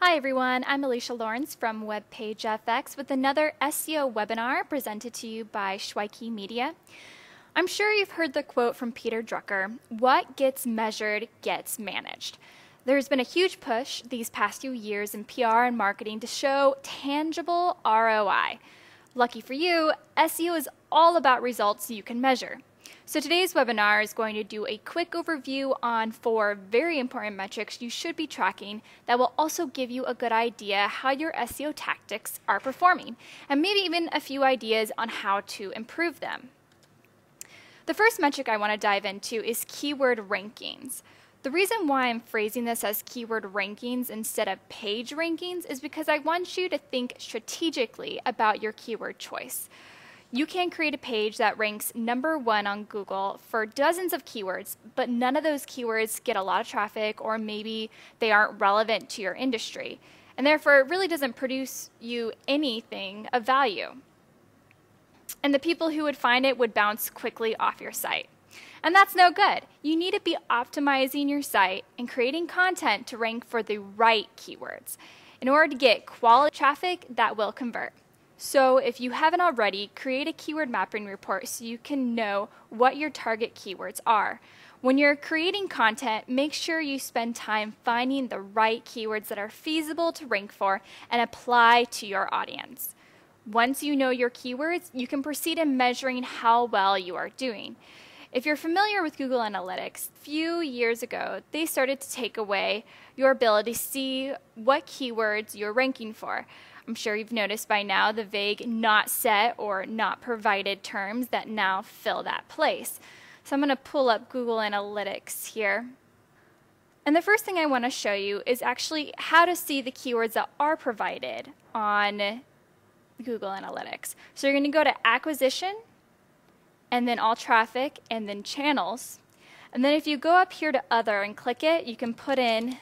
Hi everyone, I'm Alicia Lawrence from WebPageFX with another SEO webinar presented to you by Shweiki Media. I'm sure you've heard the quote from Peter Drucker, what gets measured gets managed. There's been a huge push these past few years in PR and marketing to show tangible ROI. Lucky for you, SEO is all about results you can measure. So today's webinar is going to do a quick overview on four very important metrics you should be tracking that will also give you a good idea how your SEO tactics are performing and maybe even a few ideas on how to improve them. The first metric I want to dive into is keyword rankings. The reason why I'm phrasing this as keyword rankings instead of page rankings is because I want you to think strategically about your keyword choice you can create a page that ranks number one on Google for dozens of keywords, but none of those keywords get a lot of traffic or maybe they aren't relevant to your industry. And therefore, it really doesn't produce you anything of value. And the people who would find it would bounce quickly off your site. And that's no good. You need to be optimizing your site and creating content to rank for the right keywords in order to get quality traffic that will convert. So if you haven't already, create a keyword mapping report so you can know what your target keywords are. When you're creating content, make sure you spend time finding the right keywords that are feasible to rank for and apply to your audience. Once you know your keywords, you can proceed in measuring how well you are doing. If you're familiar with Google Analytics, a few years ago, they started to take away your ability to see what keywords you're ranking for. I'm sure you've noticed by now the vague not set or not provided terms that now fill that place. So I'm going to pull up Google Analytics here. And the first thing I want to show you is actually how to see the keywords that are provided on Google Analytics. So you're going to go to acquisition and then all traffic and then channels. And then if you go up here to other and click it, you can put in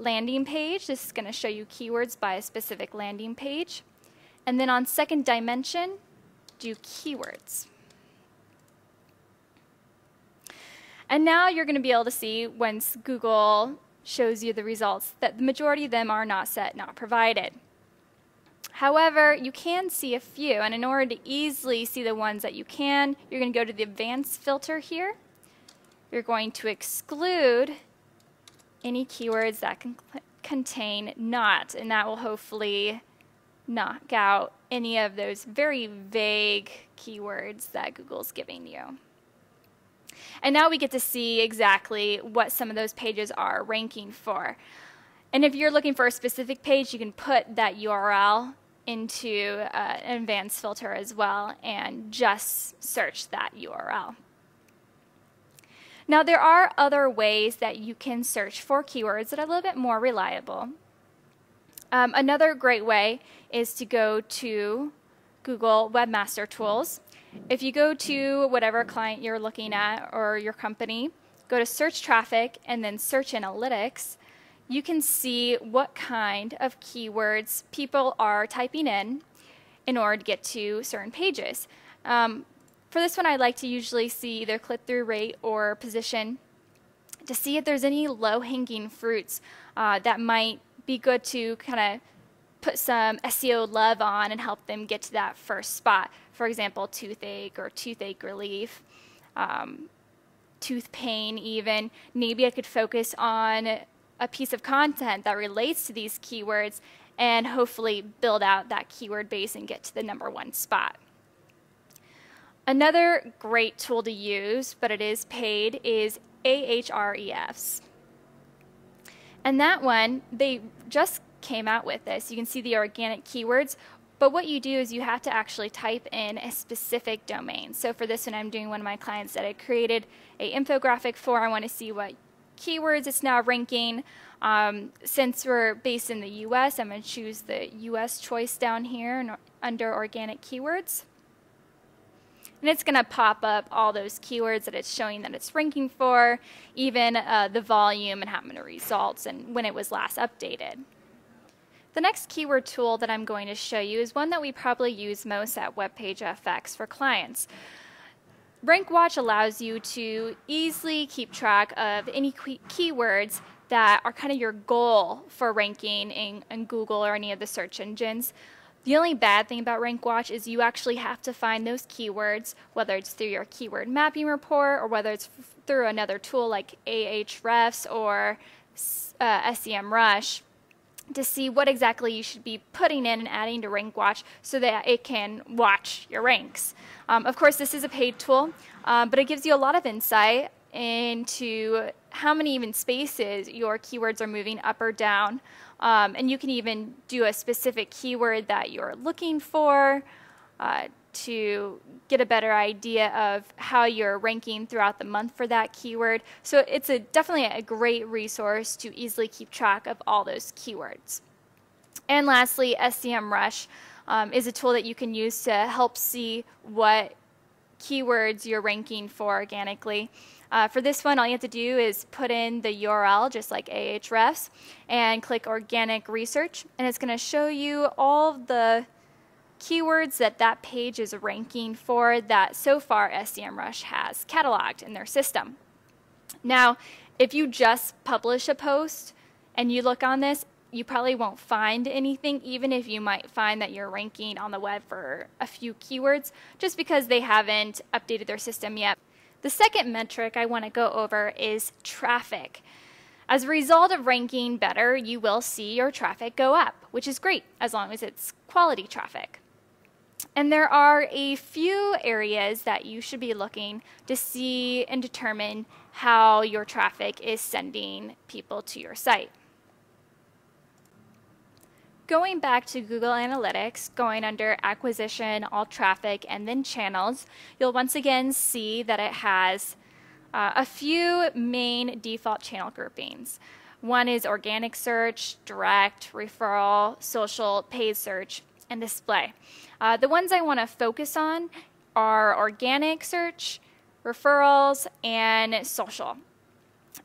landing page. This is going to show you keywords by a specific landing page. And then on second dimension, do keywords. And now you're going to be able to see once Google shows you the results that the majority of them are not set, not provided. However, you can see a few, and in order to easily see the ones that you can, you're going to go to the advanced filter here. You're going to exclude any keywords that can contain not, and that will hopefully knock out any of those very vague keywords that Google's giving you. And now we get to see exactly what some of those pages are ranking for. And if you're looking for a specific page, you can put that URL into uh, an advanced filter as well and just search that URL. Now, there are other ways that you can search for keywords that are a little bit more reliable. Um, another great way is to go to Google Webmaster Tools. If you go to whatever client you're looking at or your company, go to search traffic and then search analytics, you can see what kind of keywords people are typing in in order to get to certain pages. Um, for this one, I like to usually see either click-through rate or position to see if there's any low-hanging fruits uh, that might be good to kind of put some SEO love on and help them get to that first spot. For example, toothache or toothache relief, um, tooth pain even. Maybe I could focus on a piece of content that relates to these keywords and hopefully build out that keyword base and get to the number one spot. Another great tool to use, but it is paid, is Ahrefs. And that one, they just came out with this. You can see the organic keywords, but what you do is you have to actually type in a specific domain. So for this one, I'm doing one of my clients that I created a infographic for. I want to see what keywords it's now ranking. Um, since we're based in the US, I'm going to choose the US choice down here under organic keywords. And it's going to pop up all those keywords that it's showing that it's ranking for, even uh, the volume and how many results and when it was last updated. The next keyword tool that I'm going to show you is one that we probably use most at WebPageFX for clients. RankWatch allows you to easily keep track of any keywords that are kind of your goal for ranking in, in Google or any of the search engines. The only bad thing about RankWatch is you actually have to find those keywords, whether it's through your keyword mapping report or whether it's through another tool like Ahrefs or uh, SEMrush to see what exactly you should be putting in and adding to RankWatch so that it can watch your ranks. Um, of course, this is a paid tool, um, but it gives you a lot of insight into how many even spaces your keywords are moving up or down. Um, and you can even do a specific keyword that you're looking for uh, to get a better idea of how you're ranking throughout the month for that keyword. So it's a, definitely a great resource to easily keep track of all those keywords. And lastly, SEMrush um, is a tool that you can use to help see what keywords you're ranking for organically. Uh, for this one, all you have to do is put in the URL, just like Ahrefs, and click Organic Research, and it's going to show you all the keywords that that page is ranking for that so far SEMrush has cataloged in their system. Now, if you just publish a post and you look on this, you probably won't find anything, even if you might find that you're ranking on the web for a few keywords, just because they haven't updated their system yet. The second metric I want to go over is traffic. As a result of ranking better, you will see your traffic go up, which is great as long as it's quality traffic. And there are a few areas that you should be looking to see and determine how your traffic is sending people to your site. Going back to Google Analytics, going under Acquisition, All Traffic, and then Channels, you'll once again see that it has uh, a few main default channel groupings. One is organic search, direct, referral, social, paid search, and display. Uh, the ones I want to focus on are organic search, referrals, and social.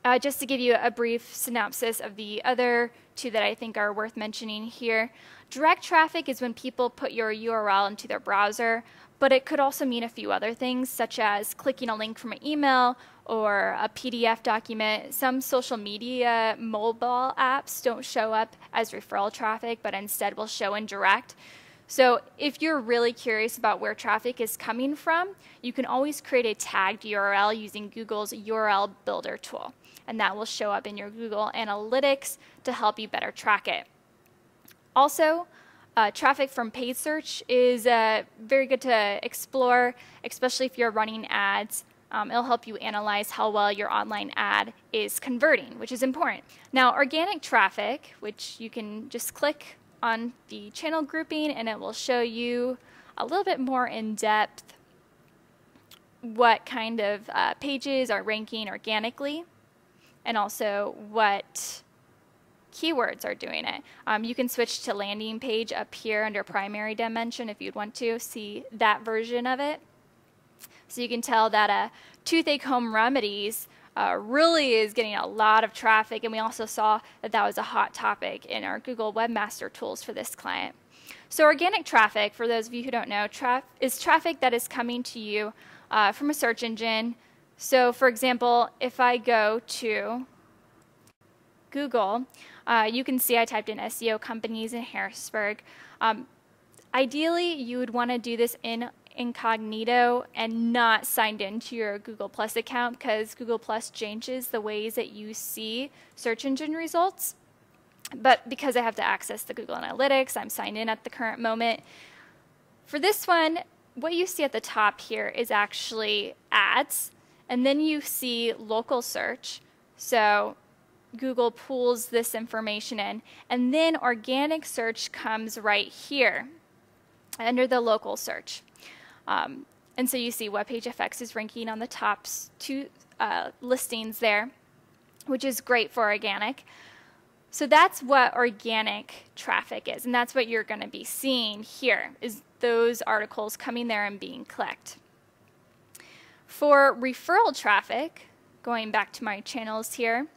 Uh, just to give you a brief synopsis of the other two that I think are worth mentioning here. Direct traffic is when people put your URL into their browser, but it could also mean a few other things, such as clicking a link from an email or a PDF document. Some social media mobile apps don't show up as referral traffic, but instead will show in direct. So if you're really curious about where traffic is coming from, you can always create a tagged URL using Google's URL Builder tool and that will show up in your Google Analytics to help you better track it. Also, uh, traffic from paid search is uh, very good to explore, especially if you're running ads. Um, it'll help you analyze how well your online ad is converting, which is important. Now, organic traffic, which you can just click on the channel grouping and it will show you a little bit more in depth what kind of uh, pages are ranking organically and also what keywords are doing it. Um, you can switch to landing page up here under primary dimension if you'd want to see that version of it. So you can tell that uh, toothache home remedies uh, really is getting a lot of traffic, and we also saw that that was a hot topic in our Google Webmaster tools for this client. So organic traffic, for those of you who don't know, traf is traffic that is coming to you uh, from a search engine so for example, if I go to Google, uh, you can see I typed in SEO companies in Harrisburg. Um, ideally, you would want to do this in incognito and not signed into your Google Plus account because Google Plus changes the ways that you see search engine results. But because I have to access the Google Analytics, I'm signed in at the current moment. For this one, what you see at the top here is actually ads. And then you see local search. So Google pulls this information in. And then organic search comes right here under the local search. Um, and so you see WebPageFX is ranking on the top two uh, listings there, which is great for organic. So that's what organic traffic is, and that's what you're going to be seeing here is those articles coming there and being clicked. For referral traffic, going back to my channels here,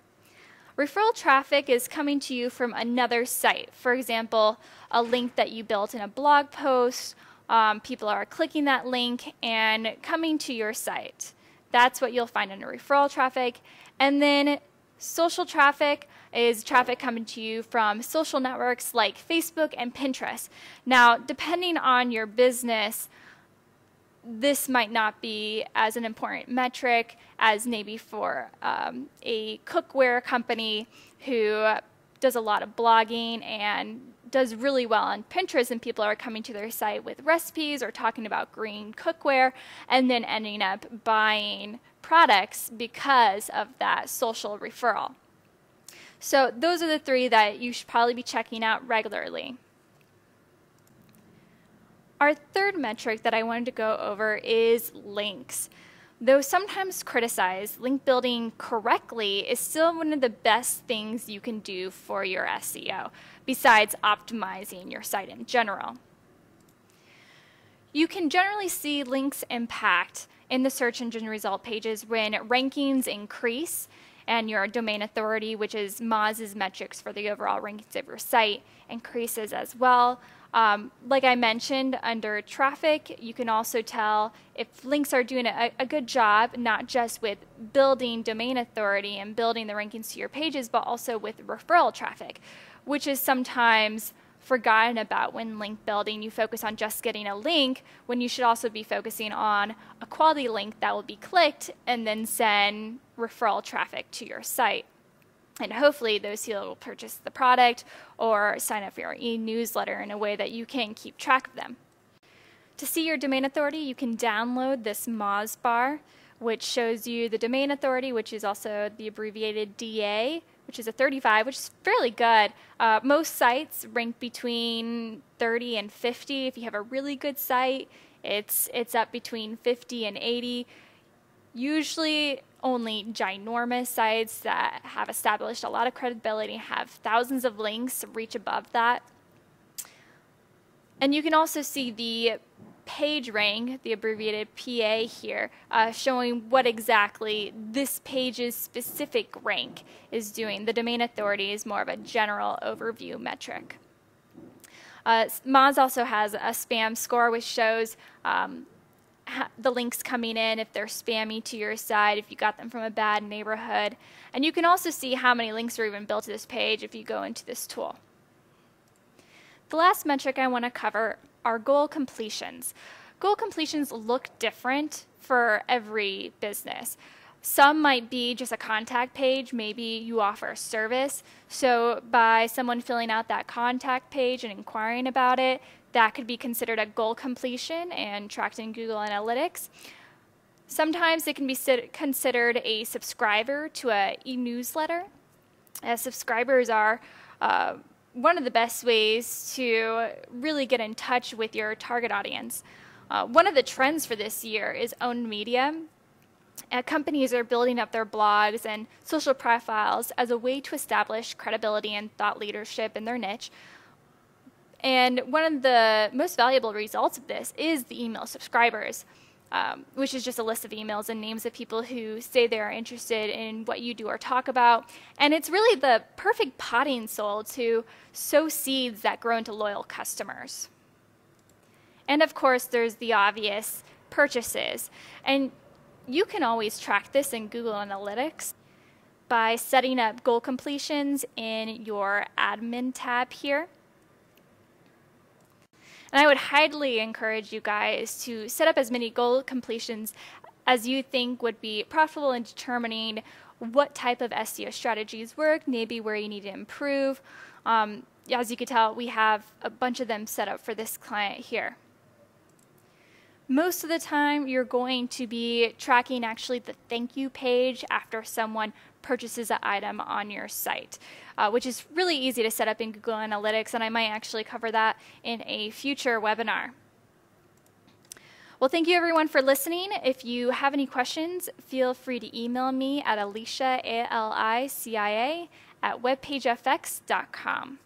referral traffic is coming to you from another site. For example, a link that you built in a blog post, um, people are clicking that link and coming to your site. That's what you'll find under referral traffic. And then Social traffic is traffic coming to you from social networks like Facebook and Pinterest. Now, depending on your business, this might not be as an important metric as maybe for um, a cookware company who does a lot of blogging and does really well on Pinterest, and people are coming to their site with recipes or talking about green cookware, and then ending up buying products because of that social referral. So, those are the three that you should probably be checking out regularly. Our third metric that I wanted to go over is links. Though sometimes criticized, link building correctly is still one of the best things you can do for your SEO, besides optimizing your site in general. You can generally see links impact in the search engine result pages when rankings increase and your domain authority, which is Moz's metrics for the overall rankings of your site, increases as well. Um, like I mentioned, under traffic, you can also tell if links are doing a, a, good job, not just with building domain authority and building the rankings to your pages, but also with referral traffic, which is sometimes forgotten about when link building. You focus on just getting a link when you should also be focusing on a quality link that will be clicked and then send referral traffic to your site. And hopefully, those people will purchase the product or sign up for your e newsletter in a way that you can keep track of them. To see your domain authority, you can download this Moz bar, which shows you the domain authority, which is also the abbreviated DA, which is a 35, which is fairly good. Uh, most sites rank between 30 and 50. If you have a really good site, it's it's up between 50 and 80. Usually, only ginormous sites that have established a lot of credibility, have thousands of links, reach above that. And you can also see the page rank, the abbreviated PA here, uh, showing what exactly this page's specific rank is doing. The domain authority is more of a general overview metric. Uh, Moz also has a spam score, which shows um, the links coming in, if they're spammy to your site, if you got them from a bad neighborhood. And you can also see how many links are even built to this page if you go into this tool. The last metric I want to cover are goal completions. Goal completions look different for every business. Some might be just a contact page. Maybe you offer a service. So, by someone filling out that contact page and inquiring about it, that could be considered a goal completion and tracked in Google Analytics. Sometimes it can be considered a subscriber to a e-newsletter. As subscribers are uh, one of the best ways to really get in touch with your target audience. Uh, one of the trends for this year is owned media. Uh, companies are building up their blogs and social profiles as a way to establish credibility and thought leadership in their niche and one of the most valuable results of this is the email subscribers, um, which is just a list of emails and names of people who say they're interested in what you do or talk about. And it's really the perfect potting soil to sow seeds that grow into loyal customers. And of course, there's the obvious purchases. And you can always track this in Google Analytics by setting up goal completions in your admin tab here. And I would highly encourage you guys to set up as many goal completions as you think would be profitable in determining what type of SEO strategies work, maybe where you need to improve. Um, as you can tell, we have a bunch of them set up for this client here. Most of the time, you're going to be tracking actually the thank you page after someone purchases an item on your site, uh, which is really easy to set up in Google Analytics, and I might actually cover that in a future webinar. Well, thank you everyone for listening. If you have any questions, feel free to email me at alicia, A-L-I-C-I-A, at webpagefx.com.